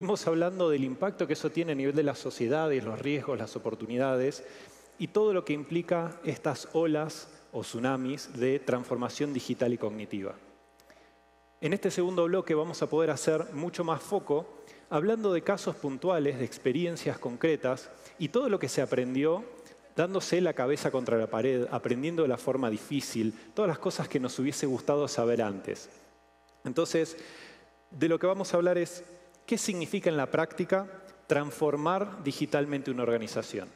Estamos hablando del impacto que eso tiene a nivel de las sociedades, los riesgos, las oportunidades y todo lo que implica estas olas o tsunamis de transformación digital y cognitiva. En este segundo bloque vamos a poder hacer mucho más foco hablando de casos puntuales, de experiencias concretas y todo lo que se aprendió dándose la cabeza contra la pared, aprendiendo de la forma difícil, todas las cosas que nos hubiese gustado saber antes. Entonces, de lo que vamos a hablar es qué significa en la práctica transformar digitalmente una organización.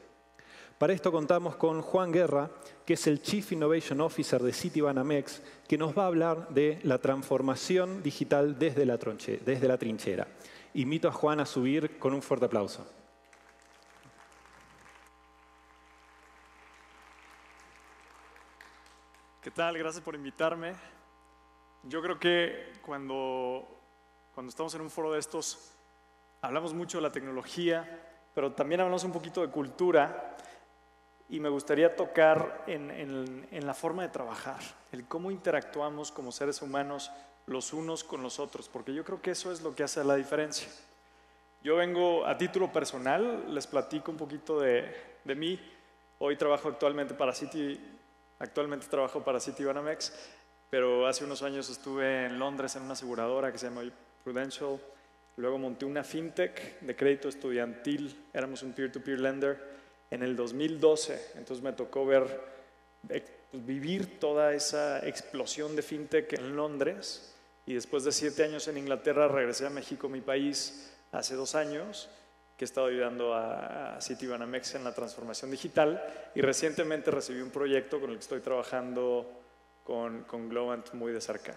Para esto contamos con Juan Guerra, que es el Chief Innovation Officer de Citibanamex, que nos va a hablar de la transformación digital desde la, desde la trinchera. Invito a Juan a subir con un fuerte aplauso. ¿Qué tal? Gracias por invitarme. Yo creo que cuando, cuando estamos en un foro de estos, hablamos mucho de la tecnología, pero también hablamos un poquito de cultura y me gustaría tocar en, en, la forma de trabajar, el cómo interactuamos como seres humanos los unos con los otros, porque yo creo que eso es lo que hace la diferencia. Yo vengo a título personal, les platico un poquito de, de mí. Hoy trabajo actualmente para City Actualmente trabajo para Citibanamex, pero hace unos años estuve en Londres en una aseguradora que se llama Prudential. Luego monté una fintech de crédito estudiantil, éramos un peer-to-peer lender en el 2012. Entonces me tocó ver, pues, vivir toda esa explosión de fintech en Londres. Y después de siete años en Inglaterra regresé a México, mi país, hace dos años que he estado ayudando a Citibanamex en la transformación digital y recientemente recibí un proyecto con el que estoy trabajando con, con Globant muy de cerca.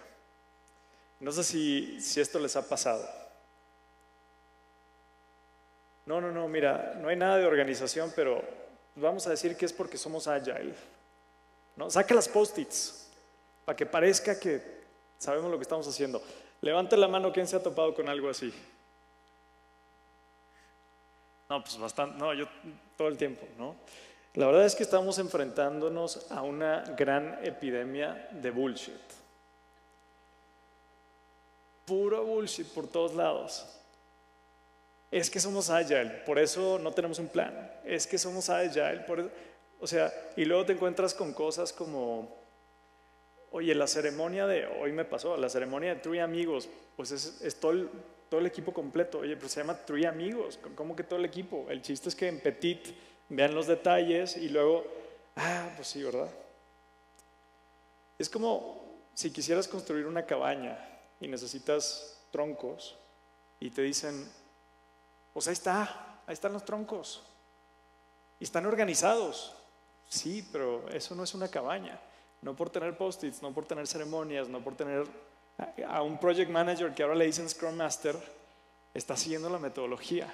No sé si, si esto les ha pasado. No, no, no, mira, no hay nada de organización, pero vamos a decir que es porque somos agile. ¿no? Saca las post-its para que parezca que sabemos lo que estamos haciendo. Levante la mano quien se ha topado con algo así. No, pues bastante, no, yo todo el tiempo, ¿no? La verdad es que estamos enfrentándonos a una gran epidemia de bullshit. Puro bullshit por todos lados. Es que somos agile, por eso no tenemos un plan. Es que somos agile, por o sea, y luego te encuentras con cosas como, oye, la ceremonia de, hoy me pasó, la ceremonia de Three Amigos, pues es, es todo, el, todo el equipo completo. Oye, pero se llama Three Amigos. ¿Cómo que todo el equipo? El chiste es que en Petit vean los detalles y luego, ah, pues sí, ¿verdad? Es como si quisieras construir una cabaña y necesitas troncos y te dicen, pues ahí está, ahí están los troncos. Y están organizados. Sí, pero eso no es una cabaña. No por tener post-its, no por tener ceremonias, no por tener a un project manager que ahora le dicen Scrum Master, está siguiendo la metodología.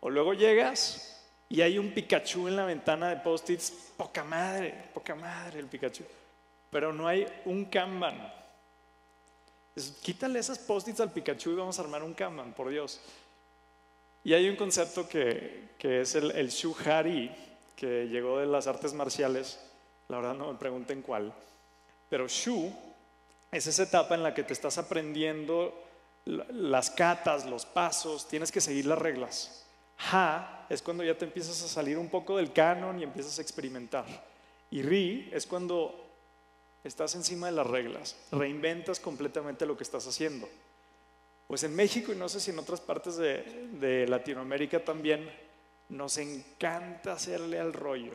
O luego llegas y hay un Pikachu en la ventana de post-its, poca madre, poca madre el Pikachu, pero no hay un Kanban. Quítale esas post-its al Pikachu y vamos a armar un Kanban, por Dios. Y hay un concepto que, es el, el Shuhari, que llegó de las artes marciales, la verdad no me pregunten cuál, pero Shu es esa etapa en la que te estás aprendiendo las catas, los pasos, tienes que seguir las reglas. Ha es cuando ya te empiezas a salir un poco del canon y empiezas a experimentar. Y Ri es cuando estás encima de las reglas, reinventas completamente lo que estás haciendo. Pues en México y no sé si en otras partes de, Latinoamérica también nos encanta hacerle al rollo.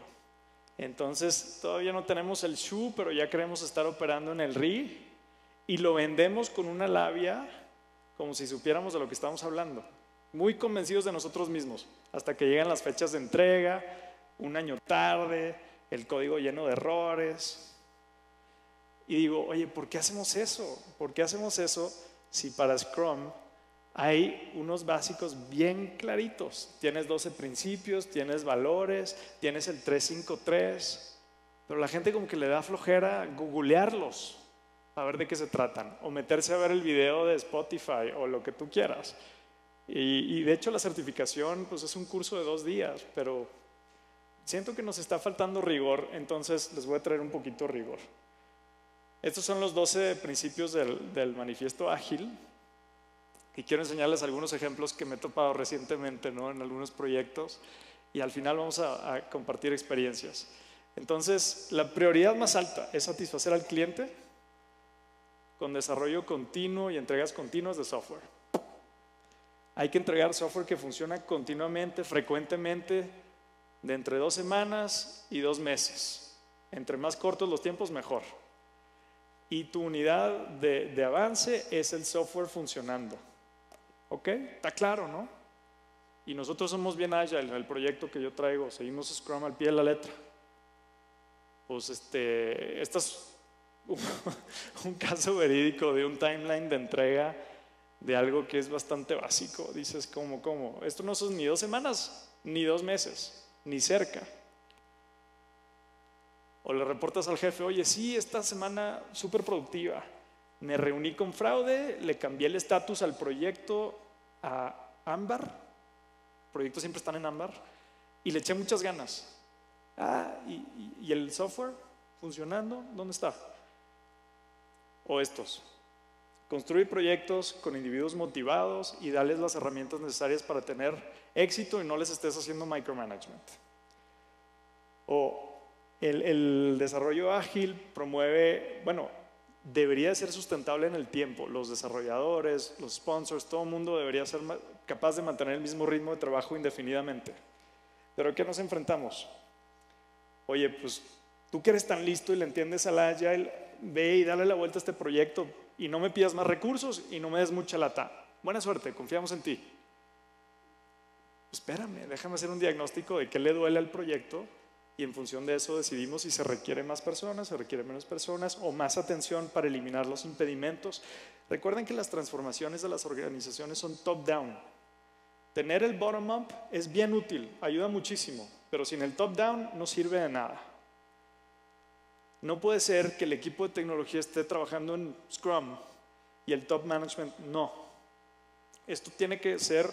Entonces todavía no tenemos el shu, pero ya queremos estar operando en el ri y lo vendemos con una labia como si supiéramos de lo que estamos hablando, muy convencidos de nosotros mismos, hasta que llegan las fechas de entrega, un año tarde, el código lleno de errores. Y digo, oye, ¿por qué hacemos eso? ¿Por qué hacemos eso si para Scrum hay unos básicos bien claritos? Tienes 12 principios, tienes valores, tienes el 353, pero la gente como que le da flojera googlearlos a ver de qué se tratan, o meterse a ver el video de Spotify o lo que tú quieras. Y, de hecho la certificación pues es un curso de dos días, pero siento que nos está faltando rigor, entonces les voy a traer un poquito rigor. Estos son los 12 principios del, del manifiesto ágil. Y quiero enseñarles algunos ejemplos que me he topado recientemente ¿no? en algunos proyectos y al final vamos a, a compartir experiencias. Entonces, la prioridad más alta es satisfacer al cliente con desarrollo continuo y entregas continuas de software. Hay que entregar software que funciona continuamente, frecuentemente, de entre dos semanas y dos meses. Entre más cortos los tiempos, mejor. Y tu unidad de, avance es el software funcionando. ¿Ok? Está claro, ¿no? Y nosotros somos bien agile en el proyecto que yo traigo, seguimos Scrum al pie de la letra. Pues este, este es un caso verídico de un timeline de entrega de algo que es bastante básico. Dices, ¿cómo, cómo? Esto no son ni dos semanas, ni dos meses, ni cerca. O le reportas al jefe, oye, sí, esta semana súper productiva. Me reuní con fraude, le cambié el estatus al proyecto a ámbar. Proyectos siempre están en ámbar. Y le eché muchas ganas. Ah, y el software funcionando, ¿dónde está? O estos. Construir proyectos con individuos motivados y darles las herramientas necesarias para tener éxito y no les estés haciendo micromanagement. O el, desarrollo ágil promueve, bueno, debería ser sustentable en el tiempo. Los desarrolladores, los sponsors, todo el mundo debería ser capaz de mantener el mismo ritmo de trabajo indefinidamente. Pero ¿a qué nos enfrentamos? Oye, pues tú que eres tan listo y le entiendes a la Agile, ve y dale la vuelta a este proyecto, y no me pidas más recursos y no me des mucha lata. Buena suerte, confiamos en ti. Espérame, déjame hacer un diagnóstico de qué le duele al proyecto y en función de eso decidimos si se requiere más personas, se requiere menos personas o más atención para eliminar los impedimentos. Recuerden que las transformaciones de las organizaciones son top-down. Tener el bottom-up es bien útil, ayuda muchísimo, pero sin el top-down no sirve de nada. No puede ser que el equipo de tecnología esté trabajando en Scrum y el top management no. Esto tiene que ser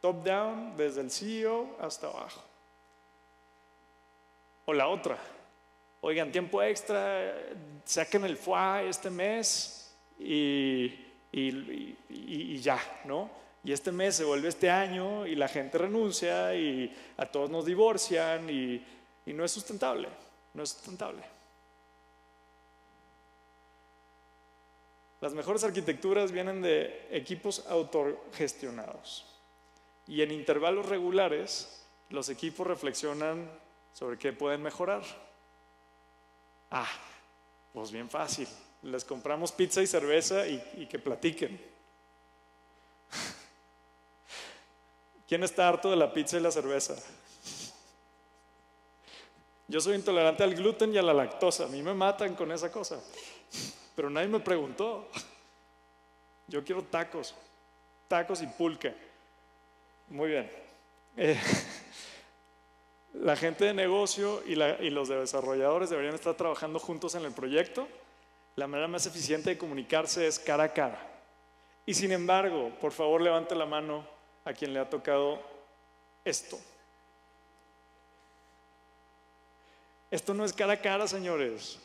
top-down, desde el CEO hasta abajo. O la otra, oigan, tiempo extra, saquen el FUA este mes y, ya, ¿no? Y este mes se vuelve este año y la gente renuncia y a todos nos divorcian y no es sustentable, no es sustentable. Las mejores arquitecturas vienen de equipos autogestionados. Y en intervalos regulares, los equipos reflexionan sobre qué pueden mejorar. Ah, pues bien fácil. Les compramos pizza y cerveza y, que platiquen. ¿Quién está harto de la pizza y la cerveza? Yo soy intolerante al gluten y a la lactosa. A mí me matan con esa cosa pero nadie me preguntó. Yo quiero tacos, tacos y pulque. Muy bien. Eh, la gente de negocio y, los desarrolladores deberían estar trabajando juntos en el proyecto. La manera más eficiente de comunicarse es cara a cara. Y sin embargo, por favor levante la mano a quien le ha tocado esto. Esto no es cara a cara, señores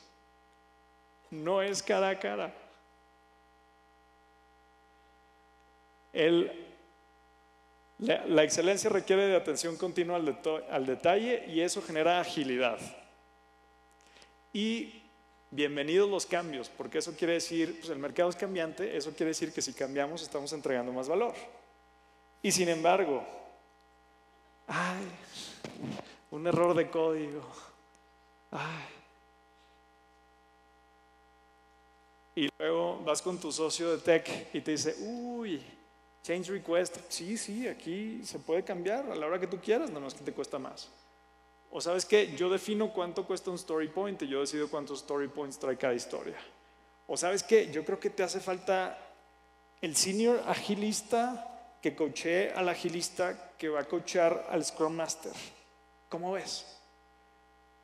no es cara a cara. La, excelencia requiere de atención continua al, al detalle y eso genera agilidad. Y bienvenidos los cambios, porque eso quiere decir, pues el mercado es cambiante, eso quiere decir que si cambiamos estamos entregando más valor. Y sin embargo, ay, un error de código, ay, y luego vas con tu socio de tech y te dice, uy, change request, sí, sí, aquí se puede cambiar a la hora que tú quieras, nada más que te cuesta más. O sabes que yo defino cuánto cuesta un story point y yo decido cuántos story points trae cada historia. O sabes que yo creo que te hace falta el senior agilista que coachee al agilista que va a coachar al Scrum Master. ¿Cómo ves?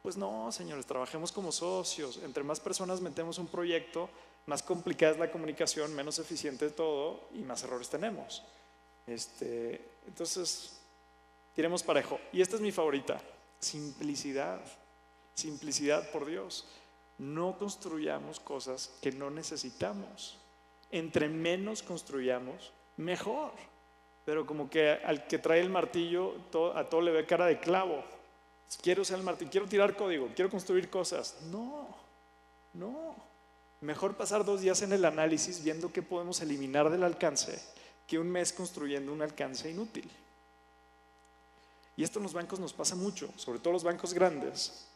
Pues no, señores, trabajemos como socios. Entre más personas metemos un proyecto, más complicada es la comunicación, menos eficiente todo y más errores tenemos. Este, entonces, tiremos parejo. Y esta es mi favorita, simplicidad. Simplicidad por Dios. No construyamos cosas que no necesitamos. Entre menos construyamos, mejor. Pero como que al que trae el martillo, a todo le ve cara de clavo. Quiero usar el martillo, quiero tirar código, quiero construir cosas. No, no. Mejor pasar dos días en el análisis viendo qué podemos eliminar del alcance que un mes construyendo un alcance inútil. Y esto en los bancos nos pasa mucho, sobre todo los bancos grandes.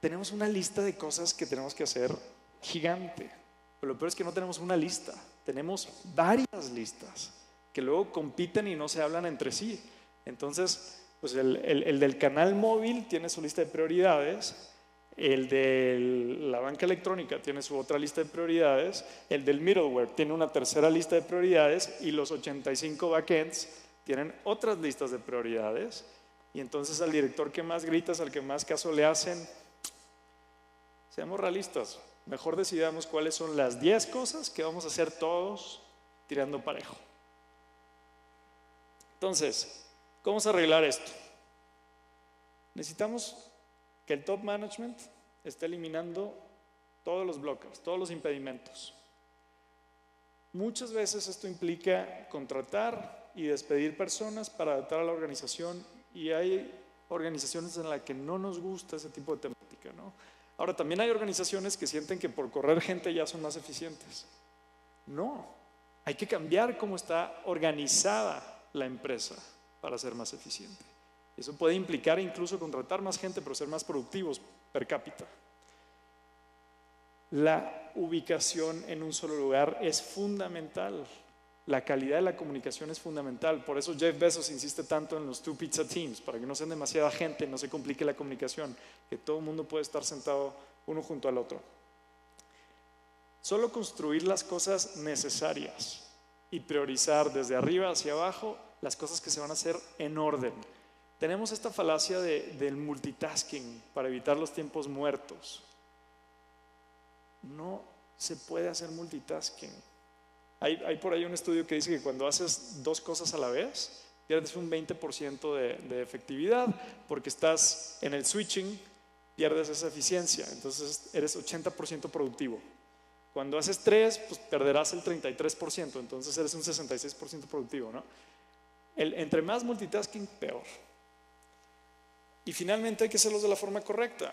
Tenemos una lista de cosas que tenemos que hacer gigante. Pero lo peor es que no tenemos una lista, tenemos varias listas que luego compiten y no se hablan entre sí. Entonces, pues el, el del canal móvil tiene su lista de prioridades, el de la banca electrónica tiene su otra lista de prioridades, el del middleware tiene una tercera lista de prioridades y los 85 backends tienen otras listas de prioridades. Y entonces al director que más gritas, al que más caso le hacen, seamos realistas, mejor decidamos cuáles son las 10 cosas que vamos a hacer todos tirando parejo. Entonces, ¿cómo a arreglar esto? Necesitamos que el top management esté eliminando todos los bloques, todos los impedimentos. Muchas veces esto implica contratar y despedir personas para adaptar a la organización y hay organizaciones en las que no nos gusta ese tipo de temática, ¿no? Ahora, también hay organizaciones que sienten que por correr gente ya son más eficientes. No, hay que cambiar cómo está organizada la empresa para ser más eficiente. Eso puede implicar incluso contratar más gente, pero ser más productivos per cápita. La ubicación en un solo lugar es fundamental. La calidad de la comunicación es fundamental. Por eso Jeff Bezos insiste tanto en los two pizza teams, para que no sean demasiada gente, no se complique la comunicación, que todo el mundo puede estar sentado uno junto al otro. Solo construir las cosas necesarias y priorizar desde arriba hacia abajo las cosas que se van a hacer en orden. Tenemos esta falacia del multitasking para evitar los tiempos muertos. No se puede hacer multitasking. Hay, por ahí un estudio que dice que cuando haces dos cosas a la vez, pierdes un 20% de, de, efectividad porque estás en el switching, pierdes esa eficiencia, entonces eres 80% productivo. Cuando haces tres, pues perderás el 33%, entonces eres un 66% productivo, ¿no? Entre más multitasking, peor. Y finalmente hay que hacerlos de la forma correcta.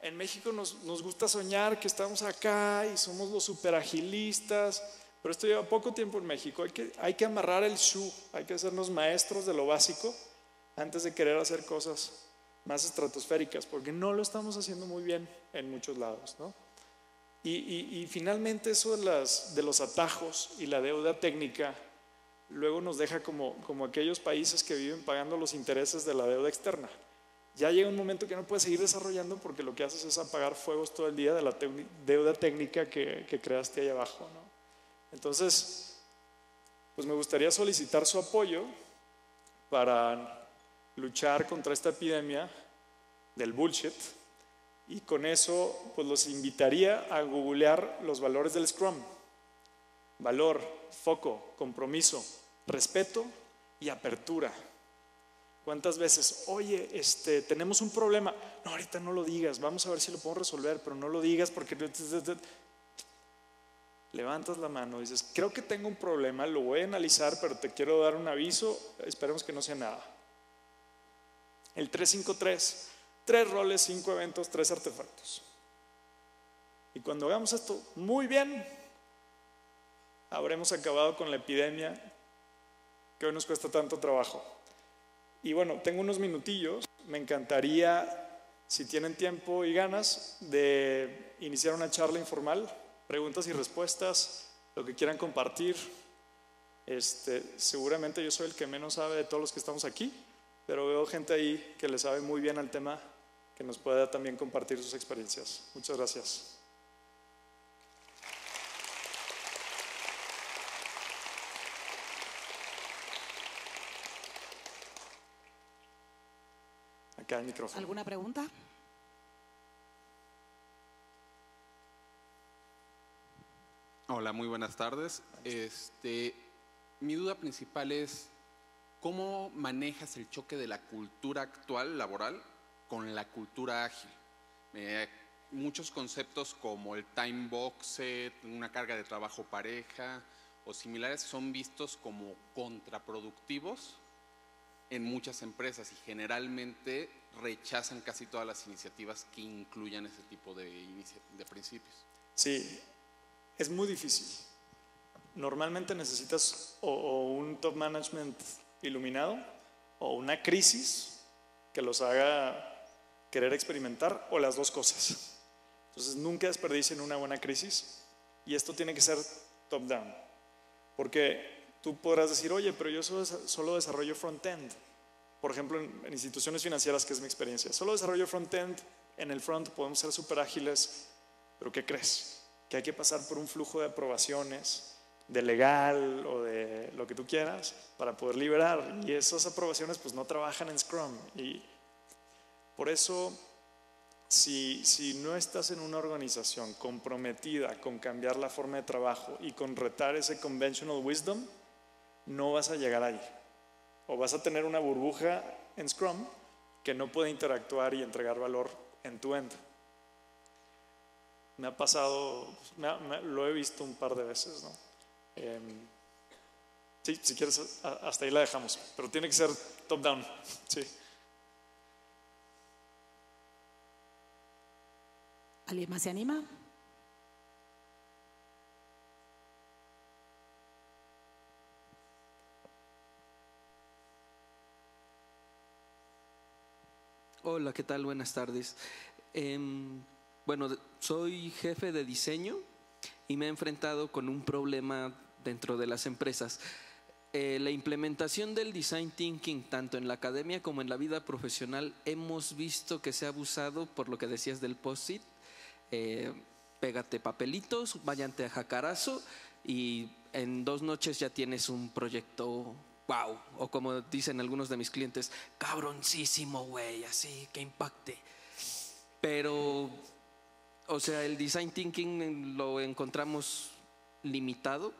En México nos, nos gusta soñar que estamos acá y somos los superagilistas, pero esto lleva poco tiempo en México. Hay que, hay que amarrar el shoe, hay que hacernos maestros de lo básico antes de querer hacer cosas más estratosféricas, porque no lo estamos haciendo muy bien en muchos lados. ¿no? Y, y, finalmente eso de, las, de los atajos y la deuda técnica luego nos deja como, como aquellos países que viven pagando los intereses de la deuda externa. Ya llega un momento que no puedes seguir desarrollando porque lo que haces es apagar fuegos todo el día de la deuda técnica que, creaste ahí abajo. ¿no? Entonces, pues me gustaría solicitar su apoyo para luchar contra esta epidemia del bullshit y con eso pues los invitaría a googlear los valores del Scrum. Valor, foco, compromiso, respeto y apertura. ¿Cuántas veces, oye, este, tenemos un problema? No, ahorita no lo digas, vamos a ver si lo podemos resolver, pero no lo digas porque levantas la mano, dices, creo que tengo un problema, lo voy a analizar, pero te quiero dar un aviso, esperemos que no sea nada. El 353, tres roles, cinco eventos, tres artefactos. Y cuando hagamos esto muy bien, habremos acabado con la epidemia que hoy nos cuesta tanto trabajo. Y bueno, tengo unos minutillos, me encantaría, si tienen tiempo y ganas, de iniciar una charla informal preguntas y respuestas, lo que quieran compartir. Este, seguramente yo soy el que menos sabe de todos los que estamos aquí, pero veo gente ahí que le sabe muy bien al tema, que nos pueda también compartir sus experiencias. Muchas gracias. Acá el micrófono. ¿Alguna pregunta? Hola, muy buenas tardes. Este, mi duda principal es cómo manejas el choque de la cultura actual laboral con la cultura ágil. muchos conceptos como el time box, una carga de trabajo pareja o similares son vistos como contraproductivos en muchas empresas y generalmente rechazan casi todas las iniciativas que incluyan ese tipo de, de principios. Sí, es muy difícil. Normalmente necesitas o, un top management iluminado o una crisis que los haga querer experimentar o las dos cosas. Entonces nunca desperdicien una buena crisis y esto tiene que ser top down. Porque tú podrás decir, oye, pero yo solo, desarrollo front-end. Por ejemplo, en, en, instituciones financieras, que es mi experiencia, solo desarrollo front-end. En el front podemos ser súper ágiles, pero ¿qué crees? Que hay que pasar por un flujo de aprobaciones, de legal o de lo que tú quieras, para poder liberar. Y esas aprobaciones pues no trabajan en Scrum. Y por eso si, si, no estás en una organización comprometida con cambiar la forma de trabajo y con retar ese conventional wisdom, no vas a llegar ahí. O vas a tener una burbuja en Scrum que no puede interactuar y entregar valor en tu end. Me ha pasado, lo he visto un par de veces, ¿no? Em, sí, si quieres, hasta ahí la dejamos, pero tiene que ser top-down, sí. ¿Alguien más se anima? Hola, ¿qué tal? Buenas tardes. Em, bueno, soy jefe de diseño y me he enfrentado con un problema dentro de las empresas. Eh, la implementación del design thinking, tanto en la academia como en la vida profesional, hemos visto que se ha abusado por lo que decías del post-it eh, pégate papelitos, váyante a jacarazo y en dos noches ya tienes un proyecto wow, o como dicen algunos de mis clientes, cabroncísimo, güey, así, que impacte. Pero, o sea, el design thinking lo encontramos limitado.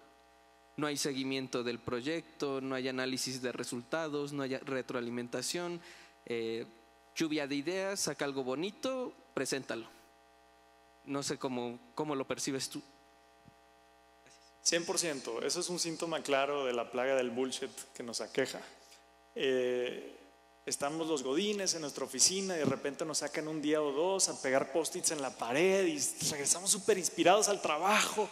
No hay seguimiento del proyecto, no hay análisis de resultados, no hay retroalimentación. Eh, lluvia de ideas, saca algo bonito, preséntalo. No sé cómo, cómo lo percibes tú. 100%, eso es un síntoma claro de la plaga del bullshit que nos aqueja. Eh, estamos los godines en nuestra oficina y de repente nos sacan un día o dos a pegar post-its en la pared y regresamos súper inspirados al trabajo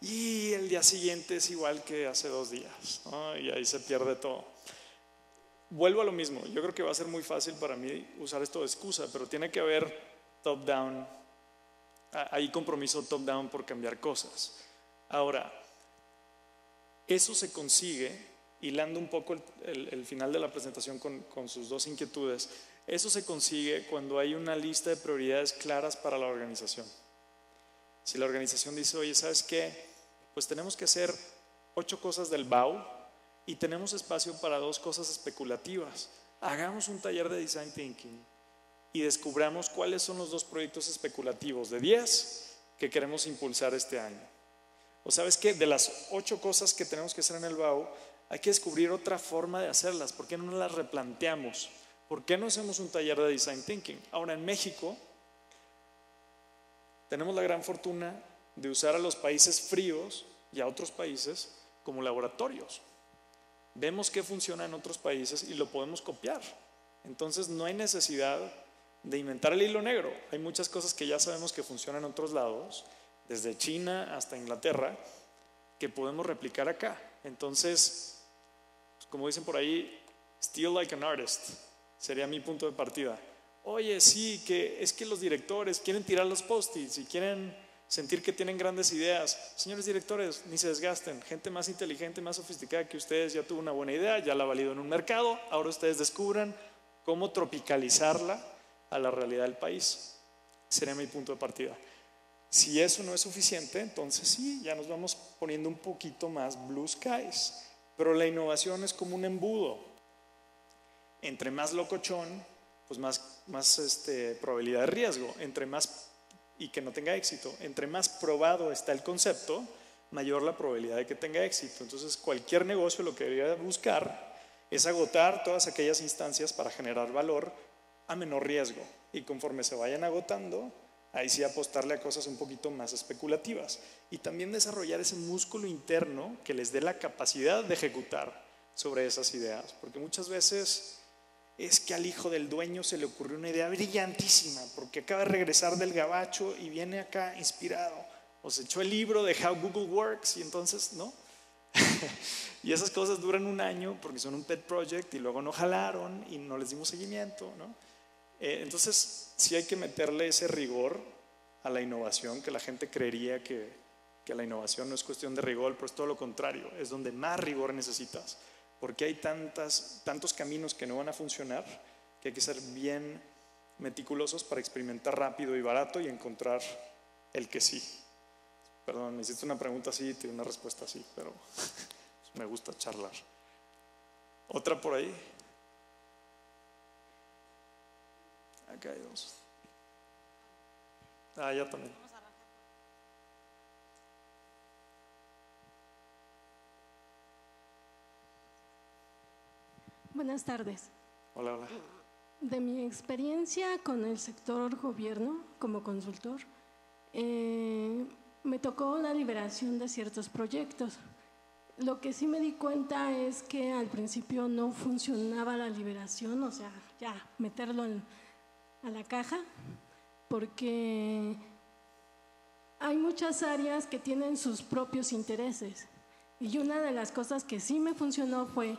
y el día siguiente es igual que hace dos días y ahí se pierde todo. Vuelvo a lo mismo, yo creo que va a ser muy fácil para mí usar esto de excusa, pero tiene que haber top-down hay compromiso top-down por cambiar cosas. Ahora, eso se consigue, hilando un poco el, final de la presentación con, con sus dos inquietudes, eso se consigue cuando hay una lista de prioridades claras para la organización. Si la organización dice, oye, ¿sabes qué? Pues tenemos que hacer ocho cosas del BAU y tenemos espacio para dos cosas especulativas. Hagamos un taller de design thinking y descubramos cuáles son los dos proyectos especulativos de 10 que queremos impulsar este año. O sabes que de las ocho cosas que tenemos que hacer en el BAU, hay que descubrir otra forma de hacerlas. ¿Por qué no las replanteamos? ¿Por qué no hacemos un taller de design thinking? Ahora en México tenemos la gran fortuna de usar a los países fríos y a otros países como laboratorios. Vemos qué funciona en otros países y lo podemos copiar. Entonces no hay necesidad de inventar el hilo negro. Hay muchas cosas que ya sabemos que funcionan en otros lados, desde China hasta Inglaterra, que podemos replicar acá. Entonces, pues, como dicen por ahí, steal like an artist sería mi punto de partida. Oye, sí, que es que los directores quieren tirar los post-its y quieren sentir que tienen grandes ideas. Señores directores, ni se desgasten. Gente más inteligente, más sofisticada que ustedes ya tuvo una buena idea, ya la ha valido en un mercado. Ahora ustedes descubran cómo tropicalizarla a la realidad del país. Sería mi punto de partida. Si eso no es suficiente, entonces sí, ya nos vamos poniendo un poquito más blue skies. Pero la innovación es como un embudo. Entre más locochón, pues más, este, probabilidad de riesgo. Entre más, y que no tenga éxito, entre más probado está el concepto, mayor la probabilidad de que tenga éxito. Entonces, cualquier negocio lo que debería buscar es agotar todas aquellas instancias para generar valor a menor riesgo. Y conforme se vayan agotando, ahí sí apostarle a cosas un poquito más especulativas. Y también desarrollar ese músculo interno que les dé la capacidad de ejecutar sobre esas ideas. Porque muchas veces es que al hijo del dueño se le ocurrió una idea brillantísima, porque acaba de regresar del gabacho y viene acá inspirado. O se echó el libro de How Google Works y entonces, ¿no? y esas cosas duran un año porque son un pet project y luego no jalaron y no les dimos seguimiento, ¿no? Eh, entonces, sí hay que meterle ese rigor a la innovación, que la gente creería que, que la innovación no es cuestión de rigor, pero es todo lo contrario, es donde más rigor necesitas, porque hay tantas, tantos caminos que no van a funcionar que hay que ser bien meticulosos para experimentar rápido y barato y encontrar el que sí. Perdón, me hiciste una pregunta así y tiene una respuesta así, pero me gusta charlar. ¿Otra por ahí? Acá hay dos. Ah, ya también. Buenas tardes. Hola, hola. De mi experiencia con el sector gobierno como consultor, eh, me tocó la liberación de ciertos proyectos. Lo que sí me di cuenta es que al principio no funcionaba la liberación, o sea, ya meterlo a la caja, porque hay muchas áreas que tienen sus propios intereses. Y una de las cosas que sí me funcionó fue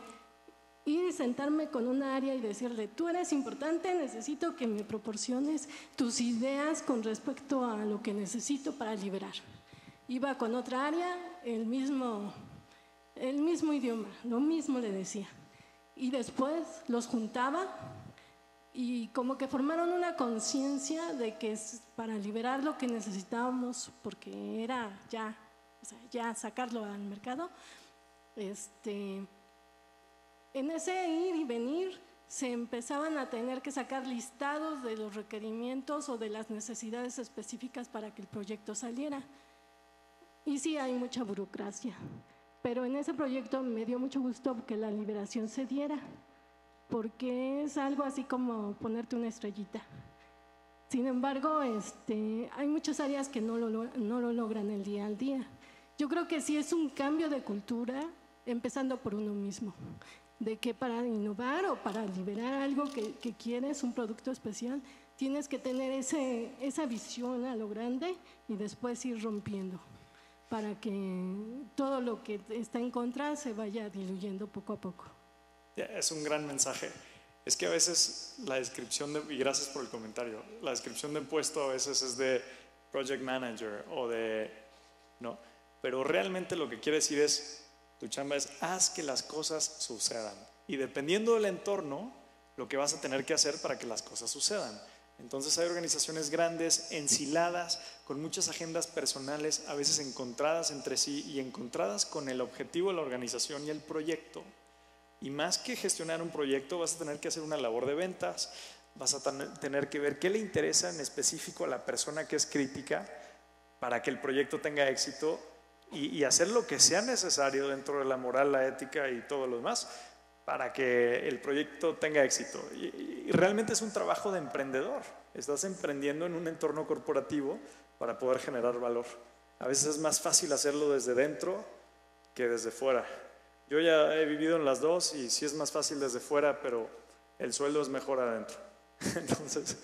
ir y sentarme con una área y decirle, tú eres importante, necesito que me proporciones tus ideas con respecto a lo que necesito para liberar. Iba con otra área, el mismo, el mismo idioma, lo mismo le decía. Y después los juntaba y como que formaron una conciencia de que es para liberar lo que necesitábamos, porque era ya, o sea, ya sacarlo al mercado, este, en ese ir y venir se empezaban a tener que sacar listados de los requerimientos o de las necesidades específicas para que el proyecto saliera. Y sí hay mucha burocracia, pero en ese proyecto me dio mucho gusto que la liberación se diera, porque es algo así como ponerte una estrellita. Sin embargo, este, hay muchas áreas que no lo, no lo logran el día al día. Yo creo que sí es un cambio de cultura, empezando por uno mismo, de que para innovar o para liberar algo que, que quieres, un producto especial, tienes que tener ese, esa visión a lo grande y después ir rompiendo para que todo lo que está en contra se vaya diluyendo poco a poco. Es un gran mensaje. Es que a veces la descripción de, y gracias por el comentario, la descripción de puesto a veces es de project manager o de, no, pero realmente lo que quiere decir es, tu chamba es, haz que las cosas sucedan. Y dependiendo del entorno, lo que vas a tener que hacer para que las cosas sucedan. Entonces hay organizaciones grandes, ensiladas, con muchas agendas personales, a veces encontradas entre sí y encontradas con el objetivo de la organización y el proyecto. Y más que gestionar un proyecto, vas a tener que hacer una labor de ventas, vas a tener que ver qué le interesa en específico a la persona que es crítica para que el proyecto tenga éxito y, hacer lo que sea necesario dentro de la moral, la ética y todo lo demás para que el proyecto tenga éxito. Y, realmente es un trabajo de emprendedor. Estás emprendiendo en un entorno corporativo para poder generar valor. A veces es más fácil hacerlo desde dentro que desde fuera. Yo ya he vivido en las dos y sí es más fácil desde fuera, pero el sueldo es mejor adentro. Entonces,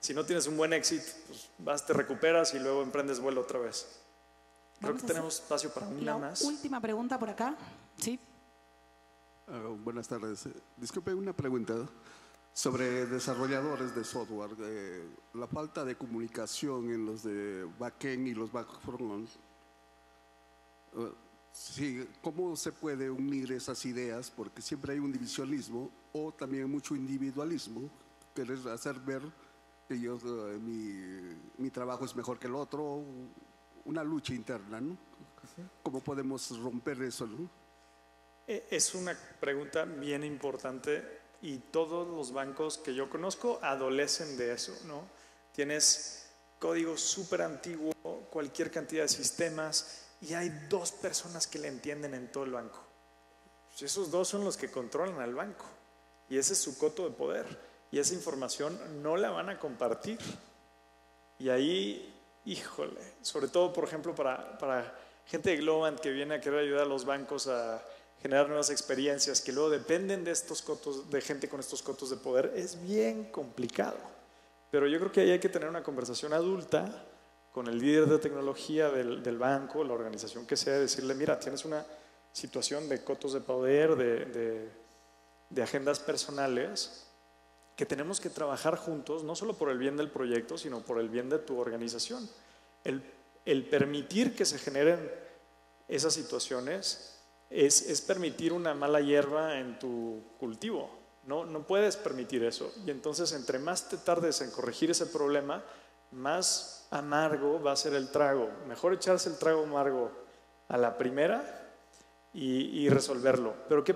si no tienes un buen éxito, pues vas, te recuperas y luego emprendes vuelo otra vez. Creo que tenemos espacio para una más. Última pregunta por acá. Sí. Uh, buenas tardes. Disculpe una pregunta sobre desarrolladores de software. Eh, la falta de comunicación en los de backend y los backfront. Uh, sí, ¿Cómo se puede unir esas ideas? Porque siempre hay un divisionismo o también mucho individualismo. Querer hacer ver que yo, uh, mi, mi, trabajo es mejor que el otro. Una lucha interna, ¿no? ¿Cómo podemos romper eso, no? Eh, es una pregunta bien importante y todos los bancos que yo conozco adolecen de eso, ¿no? Tienes código súper antiguo, cualquier cantidad de sistemas y hay dos personas que le entienden en todo el banco. Pues esos dos son los que controlan al banco y ese es su coto de poder y esa información no la van a compartir. Y ahí, híjole, sobre todo, por ejemplo, para, para gente de Globant que viene a querer ayudar a los bancos a generar nuevas experiencias que luego dependen de estos cotos, de gente con estos cotos de poder, es bien complicado. Pero yo creo que ahí hay que tener una conversación adulta con el líder de tecnología del, del banco, la organización que sea, decirle, mira, tienes una situación de cotos de poder, de, de, de agendas personales, que tenemos que trabajar juntos, no solo por el bien del proyecto, sino por el bien de tu organización. El, el permitir que se generen esas situaciones es, es, permitir una mala hierba en tu cultivo. No, no puedes permitir eso. Y entonces, entre más te tardes en corregir ese problema, amargo va a ser el trago. Mejor echarse el trago amargo a la primera y, y resolverlo. Pero ¿qué